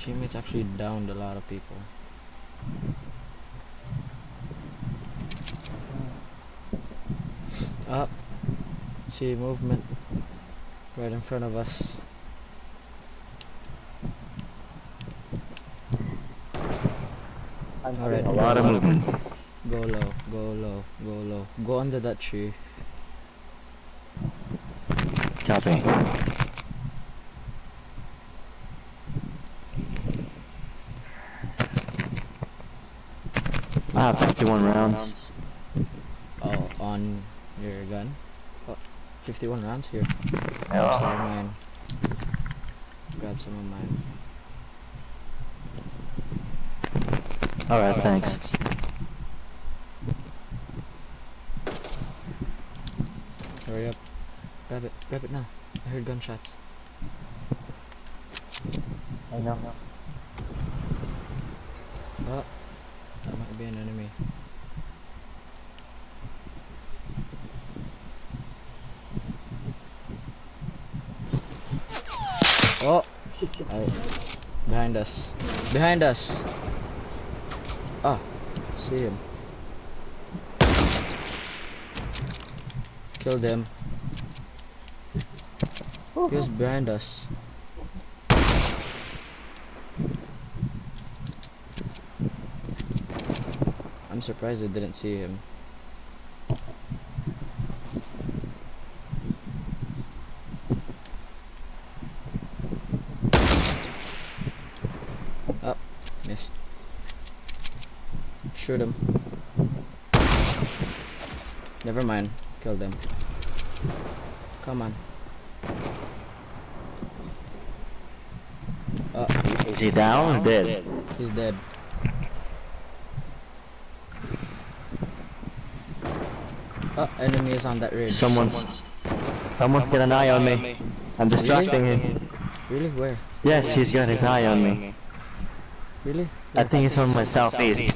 teammates actually downed a lot of people. Up. See movement right in front of us. Alright, A lot of movement. Go low, go low, go low. Go under that tree. Copy. I have 51 rounds. Oh, on your gun. Oh, 51 rounds here. Grab some of mine. Grab some of mine. Alright, thanks. Hurry up. Grab it. Grab it now. I heard gunshots. I know. Oh, be an enemy. Oh, I, behind us. Behind us. Ah, see him. Kill them. He was behind us. I'm surprised I didn't see him. Oh, missed. Shoot him. Never mind. Killed him. Come on. Oh, Is he down or dead? he's dead. Uh, oh, enemy is on that ridge. Someone's... Someone's got an eye on me. I'm oh, distracting him. Really? Where? Yes, he's got his eye on me. Really? I think he's on my southeast.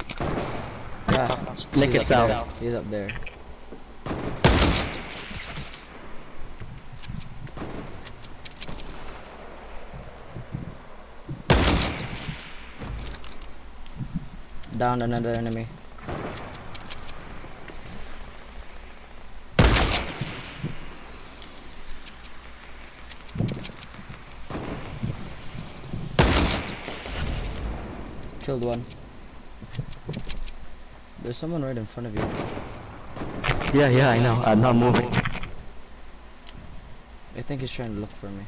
Yeah. He's it up south. He's up there. Down another enemy. Killed one. There's someone right in front of you. Yeah, yeah, I know. I'm not moving. I think he's trying to look for me.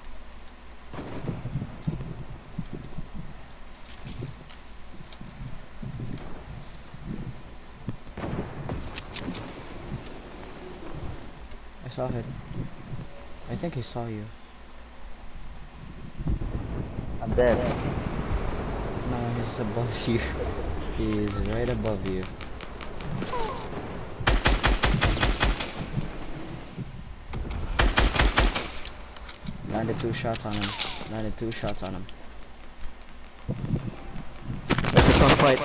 I saw him. I think he saw you. I'm dead. No, he's above you. He's right above you. Landed two shots on him. Landed two shots on him. Let's just don't fight.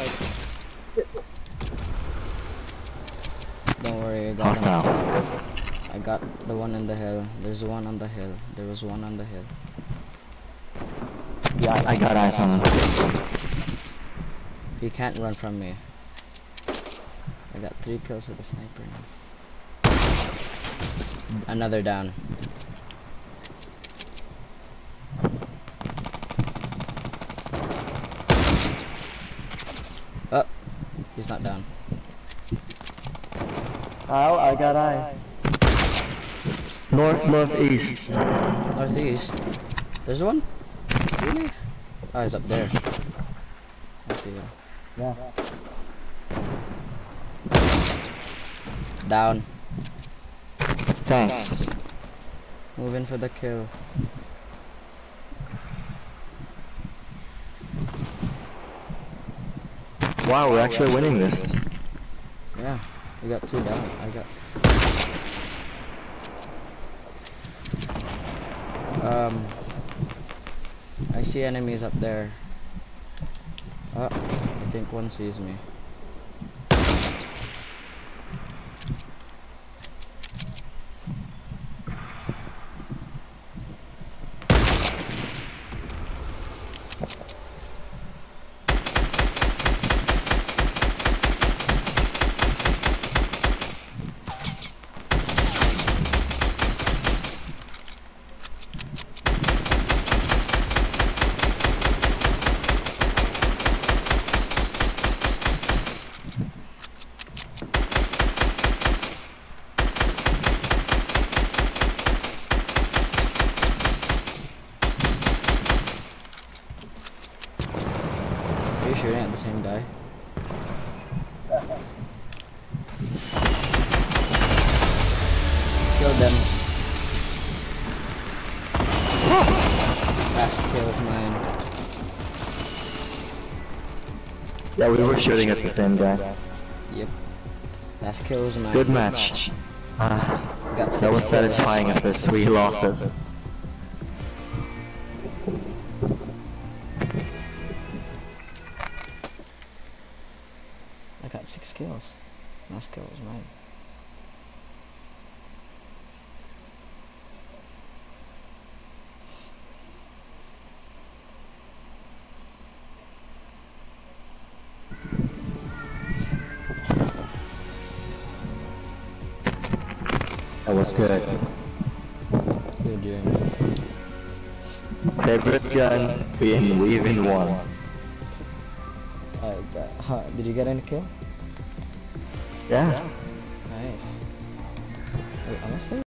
Don't worry, I got him. Hostile. I got the one in the hill. There's one on the hill. There was one on the hill. Yeah, I got eyes on him. He can't run from me. I got three kills with the sniper now. Another down. Oh, he's not down. Oh, I got eyes. North, north, northeast. Northeast. There's one? Really? Oh, he's up there. I see him. Yeah. Down. Thanks. Moving for the kill. Wow, we're actually winning this. Yeah, we got two down. I got. Um, I see enemies up there. Oh, I think one sees me. killed them. Last kill is mine. Yeah, we were shooting at the same guy. Yep. Last kill is mine. Good match. Ah, Got six that was kills. satisfying after three losses. I got six kills. Last kill was mine. That was good. Good Jeremy. Favorite gun being Weaving One. Got, huh, did you get any kill? Yeah. Nice. Wait, I still